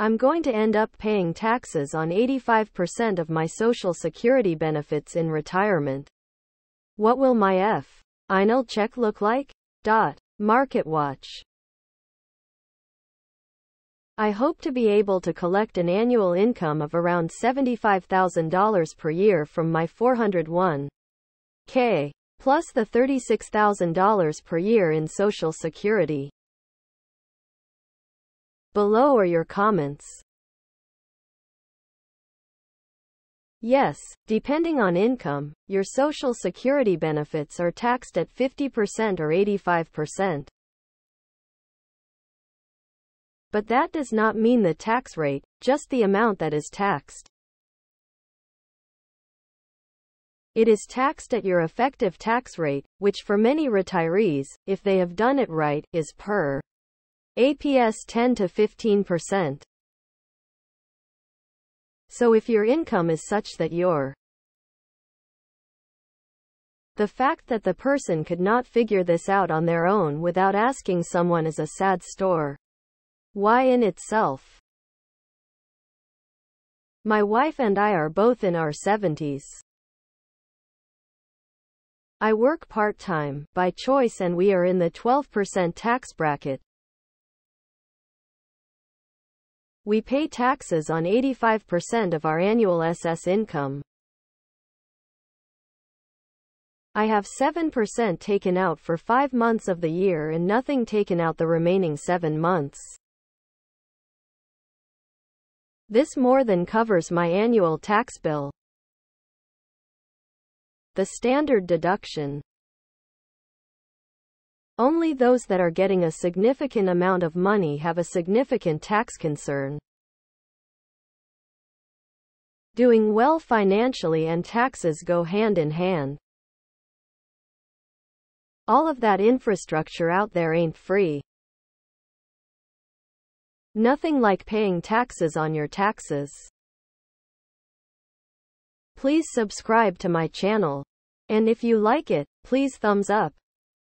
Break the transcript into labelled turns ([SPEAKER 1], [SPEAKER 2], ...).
[SPEAKER 1] I'm going to end up paying taxes on 85% of my Social Security benefits in retirement. What will my F. Final check look like? Dot. MarketWatch. I hope to be able to collect an annual income of around $75,000 per year from my 401k, plus the $36,000 per year in Social Security. Below are your comments. Yes, depending on income, your Social Security benefits are taxed at 50% or 85%. But that does not mean the tax rate, just the amount that is taxed. It is taxed at your effective tax rate, which for many retirees, if they have done it right, is per APS 10 to 15%. So if your income is such that your the fact that the person could not figure this out on their own without asking someone is a sad store. Why in itself? My wife and I are both in our 70s. I work part-time, by choice and we are in the 12% tax bracket, We pay taxes on 85% of our annual SS income. I have 7% taken out for 5 months of the year and nothing taken out the remaining 7 months. This more than covers my annual tax bill. The standard deduction only those that are getting a significant amount of money have a significant tax concern. Doing well financially and taxes go hand in hand. All of that infrastructure out there ain't free. Nothing like paying taxes on your taxes. Please subscribe to my channel. And if you like it, please thumbs up.